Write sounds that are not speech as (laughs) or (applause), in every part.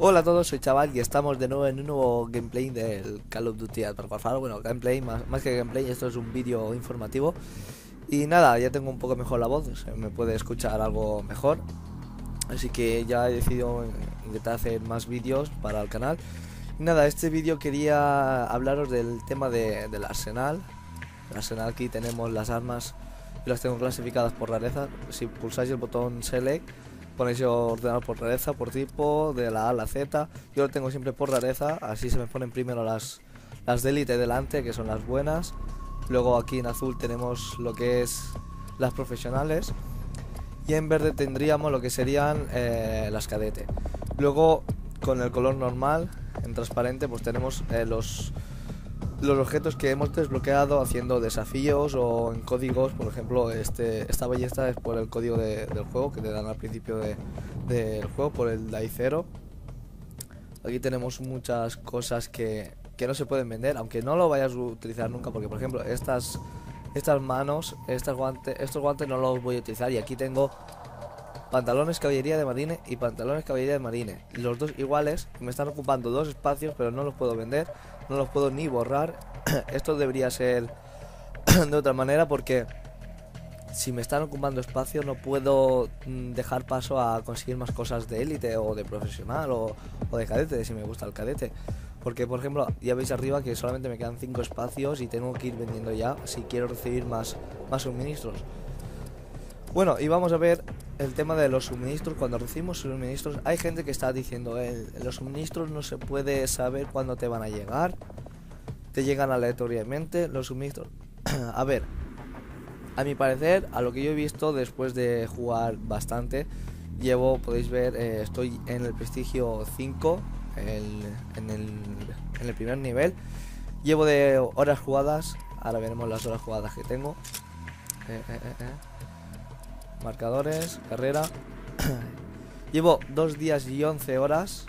Hola a todos, soy Chaval y estamos de nuevo en un nuevo gameplay del Call of Duty favor, bueno, gameplay, más, que gameplay, esto es un vídeo informativo. Y nada, ya tengo un poco mejor la voz, se me puede escuchar algo mejor. Así que ya he decidido intentar hacer más vídeos para el canal. Nada, este vídeo quería hablaros del tema de, del arsenal. El arsenal aquí tenemos las armas las tengo clasificadas por rareza Si pulsáis el botón select ponéis ordenado por rareza, por tipo, de la A a la Z. Yo lo tengo siempre por rareza, así se me ponen primero las, las de delante, que son las buenas. Luego aquí en azul tenemos lo que es las profesionales. Y en verde tendríamos lo que serían eh, las cadete. Luego con el color normal, en transparente, pues tenemos eh, los los objetos que hemos desbloqueado haciendo desafíos o en códigos, por ejemplo, este, esta ballesta es por el código del juego que te dan al principio del juego, por el DAI 0. Aquí tenemos muchas cosas que, no se pueden vender, aunque no lo vayas a utilizar nunca, porque por ejemplo, estas, estas manos, estas estos guantes no los voy a utilizar y aquí tengo pantalones caballería de marine y pantalones caballería de marine. Los dos iguales, me están ocupando dos espacios, pero no los puedo vender, no los puedo ni borrar. (clears throat) Esto debería ser (clears throat) de otra manera porque si me están ocupando espacio no puedo mm, dejar paso a conseguir más cosas de élite o de profesional o, o, de cadete, si me gusta el cadete. Porque, por ejemplo, ya veis arriba que solamente me quedan 5 espacios y tengo que ir vendiendo ya si quiero recibir más, más suministros. Bueno, y vamos a ver el tema de los suministros. Cuando recibimos suministros, hay gente que está diciendo, eh, los suministros no se puede saber cuándo te van a llegar. Te llegan aleatoriamente los suministros. (clears throat) a ver, a mi parecer, a lo que yo he visto después de jugar bastante, llevo, podéis ver, eh, estoy en el prestigio 5, en, el, en el primer nivel. Llevo de horas jugadas, ahora veremos las horas jugadas que tengo. Eh, eh, eh, eh. Marcadores, carrera. (clears throat) Llevo dos días y 11 horas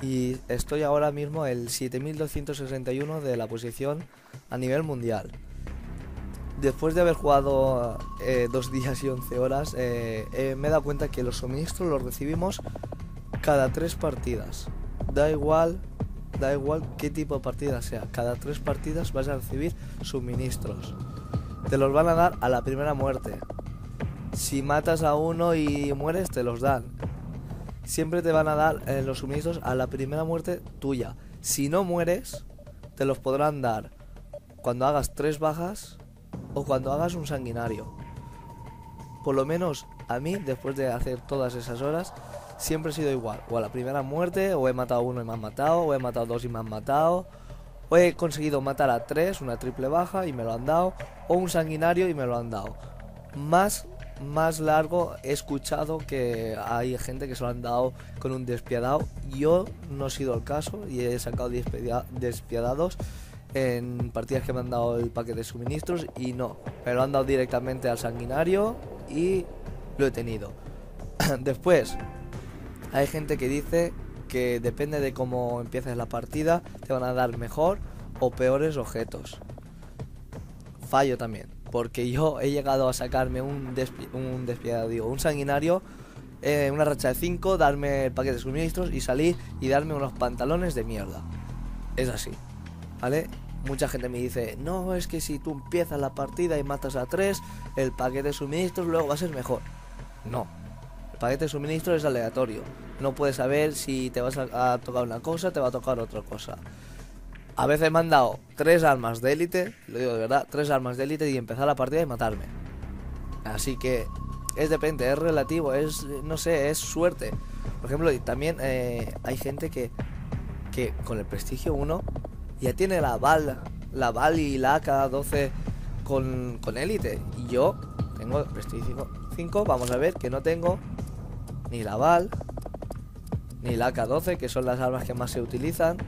y estoy ahora mismo el 7261 de la posición a nivel mundial. Después de haber jugado eh, dos (laughs) días y 11 horas, eh, eh, me he dado cuenta que los suministros los recibimos cada tres partidas. Da igual, da igual qué tipo de partida sea. Cada tres partidas vas a recibir suministros. Te los van a dar a la primera muerte. Si matas a uno y mueres, te los dan. Siempre te van a dar eh, los suministros a la primera muerte tuya. Si no mueres, te los podrán dar cuando hagas tres bajas o cuando hagas un sanguinario. Por lo menos a mí, después de hacer todas esas horas, siempre he sido igual. O a la primera muerte, o he matado a uno y me han matado, o he matado a dos y me han matado, o he conseguido matar a tres, una triple baja y me lo han dado, o un sanguinario y me lo han dado. Más más largo he escuchado que hay gente que se lo han dado con un despiadado. Yo no he sido el caso y he sacado despiadados en partidas que me han dado el paquete de suministros y no. Me lo han dado directamente al sanguinario y lo he tenido. (clears throat) Después, hay gente que dice que depende de cómo empieces la partida, te van a dar mejor o peores objetos. Fallo también porque yo he llegado a sacarme un, un despiadado, digo, un sanguinario, eh, una racha de 5, darme el paquete de suministros y salir y darme unos pantalones de mierda. Es así, ¿vale? Mucha gente me dice, no, es que si tú empiezas la partida y matas a 3, el paquete de suministros luego va a ser mejor. No, el paquete de suministros es aleatorio. No puedes saber si te vas a, a tocar una cosa, te va a tocar otra cosa. A veces me han dado tres armas de élite, lo digo de verdad, tres armas de élite y empezar la partida y matarme. Así que es depende, es relativo, es, no sé, es suerte. Por ejemplo, también eh, hay gente que, que con el prestigio 1 ya tiene la bala, la bal y la AK-12 con, con élite. Y yo tengo prestigio 5, vamos a ver que no tengo ni la bal, ni la AK-12, que son las armas que más se utilizan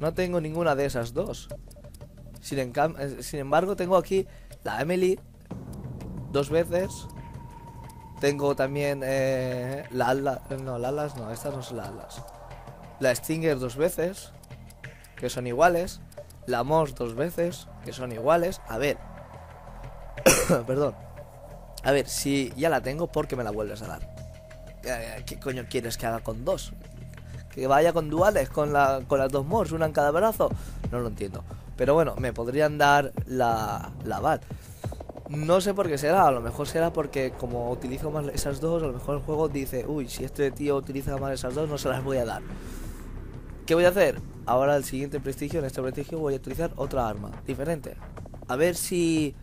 no tengo ninguna de esas dos. Sin, eh, sin embargo, tengo aquí la Emily dos veces. Tengo también eh, la Atlas. No, la Atlas no, estas no son las Atlas. La Stinger dos veces, que son iguales. La Moss dos veces, que son iguales. A ver. (coughs) Perdón. A ver, si ya la tengo, ¿por qué me la vuelves a dar? ¿Qué coño quieres que haga con dos? Que vaya con duales, con, la, con las dos mors, una en cada brazo. No lo entiendo. Pero bueno, me podrían dar la, la BAT. No sé por qué será, a lo mejor será porque como utilizo más esas dos, a lo mejor el juego dice, uy, si este tío utiliza más esas dos, no se las voy a dar. ¿Qué voy a hacer? Ahora el siguiente prestigio, en este prestigio voy a utilizar otra arma, diferente. A ver si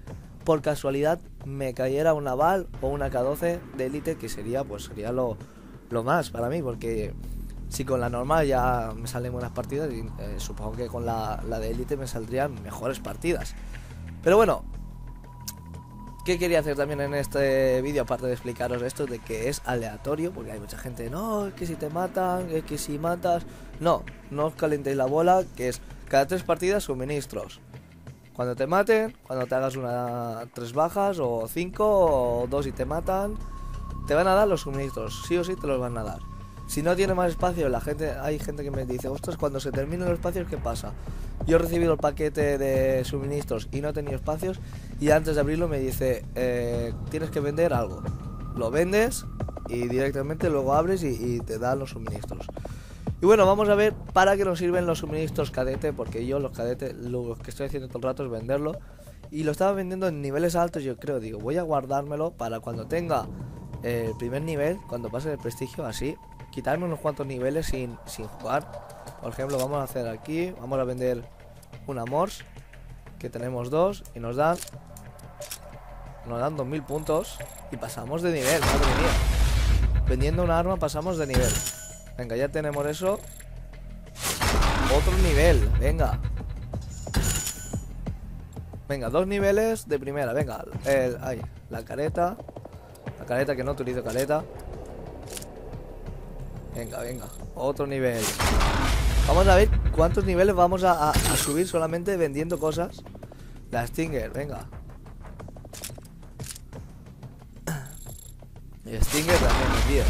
por casualidad me cayera una Val o una K12 de élite, que sería, pues sería lo, lo más para mí, porque si con la normal ya me salen buenas partidas, y, eh, supongo que con la, la de élite me saldrían mejores partidas. Pero bueno, ¿Qué quería hacer también en este vídeo? Aparte de explicaros esto de que es aleatorio, porque hay mucha gente, no, es que si te matan, es que si matas... No, no os calentéis la bola, que es cada tres partidas suministros. Cuando te maten, cuando te hagas una tres bajas o cinco o dos y te matan, te van a dar los suministros, sí o sí te los van a dar. Si no tiene más espacio, la gente, hay gente que me dice, ostras, cuando se terminen los espacios, ¿qué pasa? Yo he recibido el paquete de suministros y no he tenido espacios y antes de abrirlo me dice, eh, tienes que vender algo. Lo vendes y directamente luego abres y, te dan los suministros. Y bueno, vamos a ver para qué nos sirven los suministros cadete, porque yo los cadetes lo que estoy haciendo todo el rato es venderlo. Y lo estaba vendiendo en niveles altos, yo creo, digo, voy a guardármelo para cuando tenga el primer nivel, cuando pase el prestigio, así, quitarme unos cuantos niveles sin, sin jugar. Por ejemplo, vamos a hacer aquí, vamos a vender una Morse, que tenemos dos, y nos dan nos dan 2000 puntos y pasamos de nivel, madre mía. Vendiendo una arma pasamos de nivel. Venga, ya tenemos eso. Otro nivel, venga. Venga, dos niveles de primera, venga. El, ay, la careta. La careta que no utilizo careta. Venga, venga. Otro nivel. Vamos a ver cuántos niveles vamos a, subir solamente vendiendo cosas. La Stinger, venga. Y Stinger también, tío.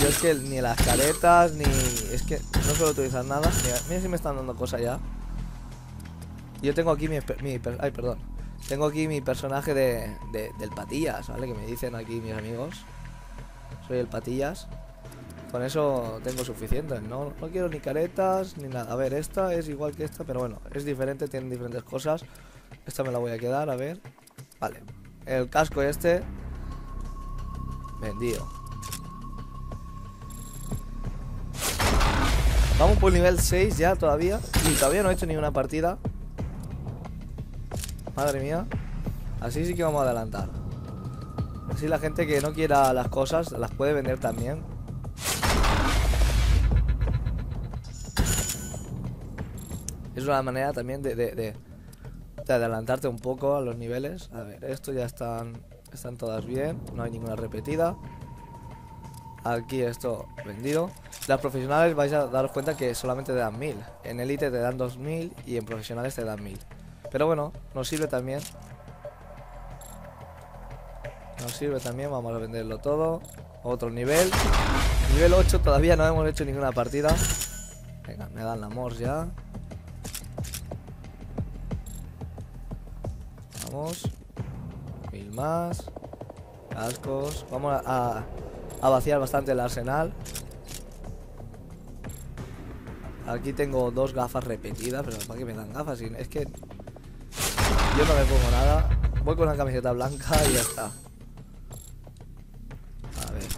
Yo es que ni las caretas, ni... Es que no suelo utilizar nada. Mira, si me están dando cosas ya. Yo tengo aquí mi, mi... Ay, perdón. Tengo aquí mi personaje de, del Patillas, ¿vale? Que me dicen aquí mis amigos. Soy el Patillas. Con eso tengo suficiente. No, no quiero ni caretas ni nada. A ver, esta es igual que esta, pero bueno, es diferente, tienen diferentes cosas. Esta me la voy a quedar, a ver. Vale. El casco este. Vendido. Vamos por nivel 6 ya todavía. Y todavía no he hecho ni una partida. Madre mía. Así sí que vamos a adelantar. Así la gente que no quiera las cosas las puede vender también. Es una manera también de, de, adelantarte un poco a los niveles. A ver, esto ya están, están todas bien. No hay ninguna repetida. Aquí esto vendido. Las profesionales vais a daros cuenta que solamente te dan 1000. En elite te dan 2000 y en profesionales te dan 1000. Pero bueno, nos sirve también. Nos sirve también, vamos a venderlo todo. Otro nivel. Nivel 8, todavía no hemos hecho ninguna partida. Venga, me dan la mors ya. Vamos. Mil más. Cascos. Vamos a, a vaciar bastante el arsenal. Aquí tengo dos gafas repetidas, pero ¿para qué me dan gafas? Es que yo no me pongo nada. Voy con una camiseta blanca y ya está. A ver.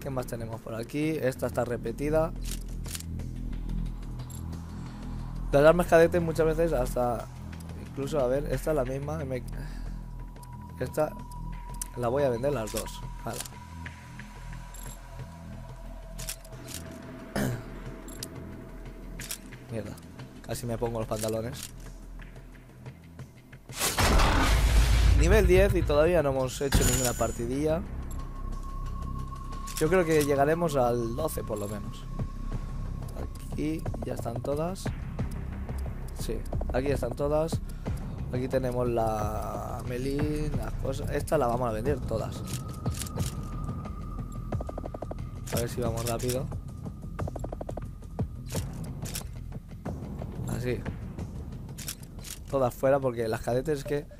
¿Qué más tenemos por aquí? Esta está repetida. Las armas cadetes muchas veces hasta... Incluso, a ver, esta es la misma. Esta la voy a vender las dos. Vale. (coughs) Mierda. Casi me pongo los pantalones. Nivel 10 y todavía no hemos hecho ninguna partidilla. Yo creo que llegaremos al 12 por lo menos. Aquí ya están todas. Sí, aquí están todas. Aquí tenemos la Melin, las cosas. Esta la vamos a vender todas. A ver si vamos rápido. Así. Todas fuera porque las cadetes es que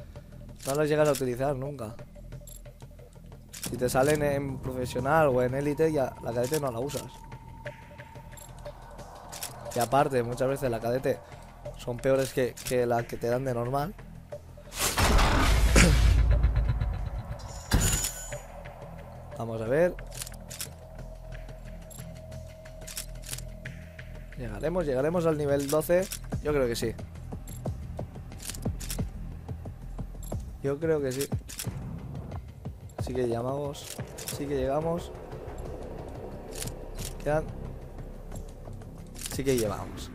no las llegas a utilizar nunca. Si te salen en profesional o en élite, ya la cadete no la usas. Y aparte, muchas veces la cadete son peores que, que la que te dan de normal. (coughs) Vamos a ver. ¿Llegaremos? ¿Llegaremos al nivel 12? Yo creo que sí. Yo creo que sí. Así que llamamos. Sí que llegamos. Quedan. Sí que llevamos.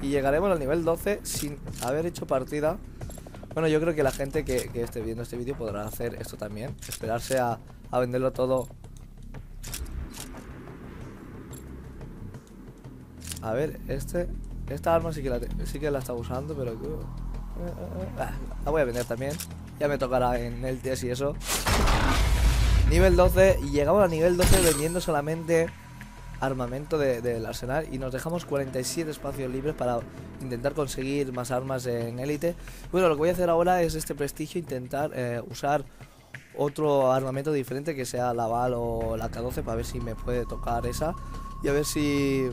Y llegaremos al nivel 12 sin haber hecho partida. Bueno, yo creo que la gente que, esté viendo este vídeo podrá hacer esto también. Esperarse a, venderlo todo. A ver, este... Esta arma sí que la, sí que la está usando, pero... Ah, la voy a vender también. Ya me tocará en el test y eso. Nivel 12. Y llegamos a nivel 12 vendiendo solamente armamento del arsenal. Y nos dejamos 47 espacios libres para intentar conseguir más armas en élite. Bueno, lo que voy a hacer ahora es este prestigio. Intentar eh, usar otro armamento diferente que sea la BAL o la K12 para ver si me puede tocar esa. Y a ver si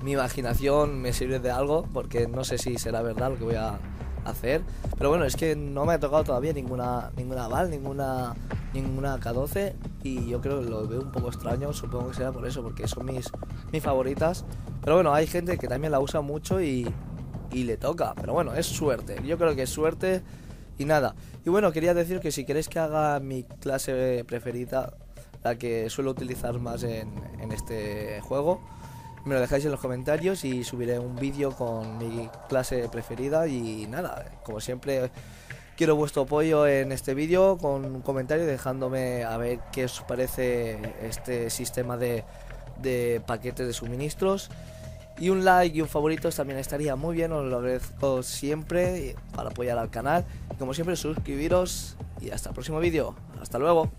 mi imaginación me sirve de algo, porque no sé si será verdad lo que voy a hacer. Pero bueno, es que no me ha tocado todavía ninguna ninguna Val, ninguna ninguna K12 y yo creo que lo veo un poco extraño, supongo que será por eso, porque son mis, mis favoritas. Pero bueno, hay gente que también la usa mucho y, y le toca. Pero bueno, es suerte. Yo creo que es suerte y nada. Y bueno, quería decir que si queréis que haga mi clase preferida, la que suelo utilizar más en, en este juego, me lo dejáis en los comentarios y subiré un vídeo con mi clase preferida y nada, como siempre quiero vuestro apoyo en este vídeo con un comentario dejándome a ver qué os parece este sistema de, de paquetes de suministros y un like y un favorito también estaría muy bien, os lo agradezco siempre para apoyar al canal. Y como siempre, suscribiros y hasta el próximo vídeo. Hasta luego.